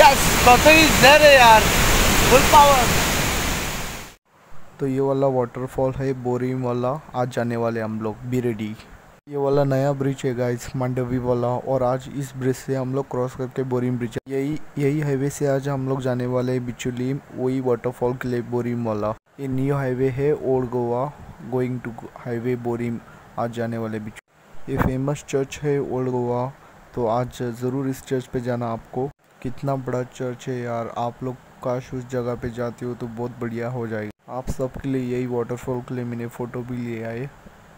Yes buffet is there यार full power तो ये वाला वाटरफॉल है बोरिंग वाला. आज जाने वाले हम लोग. बी रेडी ये वाला नया ब्रिज है गाइस मांडवी वाला. और आज इस ब्रिज से हम लोग क्रॉस करके बोरिंग ब्रिज यही यही हाईवे से आज हम लोग जाने वाले हैं बिचुली. वही वाटरफॉल के लिए बोरिंग वाला. ये न्यू हाईवे है old Goa going to highway boring आज जाने वाले बिचू ये फ़ेमस चर्च है ओल्ड गोवा तो आज ज़रूर इस चर्च पे जाना आपको। कितना बड़ा चर्च है यार, आप लोग काश उस जगह पे जाते हो तो बहुत बढ़िया हो जाएगा। आप सबके लिए यही वाटरफॉल के लिए मैंने फ़ोटो भी ले आए।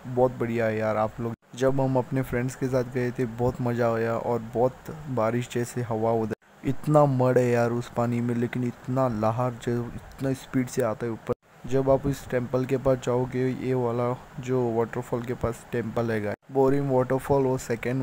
बहुत बढ़िया है यार आप लोग। जब हम अपने फ्रेंड्स के साथ गए थे, बहुत मज़ा आया और बहुत बारिश जैसे हवा उधर। इतना मड़ है यार उस पानी में, लेकिन इतना लहर जो, इतना स्पीड से आता है ऊपर। जब आप इस टेंपल के पास जाओगे, ये वाला जो वाटरफॉल के पास टेंपल है बोरिंग वाटरफॉल वो सेकेंड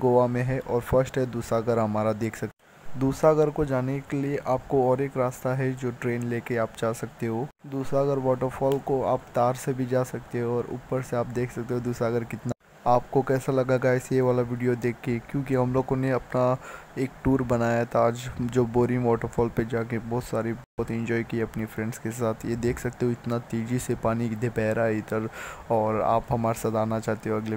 गोवा में है और फ़र्स्ट है दूसागर, हमारा देख सकते दूसागर को जाने के लिए आपको और एक रास्ता है जो ट्रेन लेके आप जा सकते हो। दूसागर वाटरफॉल को आप तार से भी जा सकते हो और ऊपर से आप देख सकते हो दूसागर कितना आपको कैसा लगा गाइस ये वाला वीडियो देख के? क्योंकि हम लोगों ने अपना एक टूर बनाया था आज, जो बोरिंग वाटरफॉल पे जाके बहुत सारी, बहुत इन्जॉय की अपनी फ्रेंड्स के साथ। ये देख सकते हो इतना तेज़ी से पानी इधर बह रहा है इधर, और आप हमारे साथ आना चाहते हो अगले